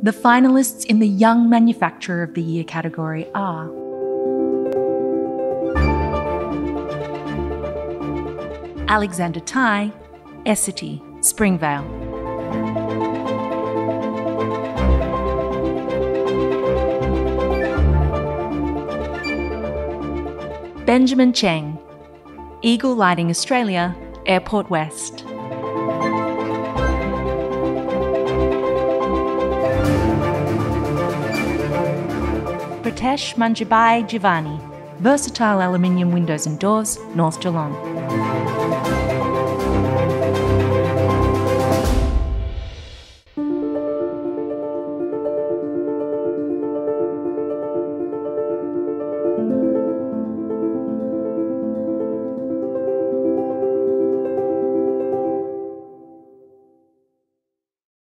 The finalists in the Young Manufacturer of the Year category are Alexander Tai, Essity, Springvale. Benjamin Cheng, Eagle Lighting Australia, Airport West. Pritesh Manjibhai Jivani, Versatile Aluminium Windows and Doors, North Geelong.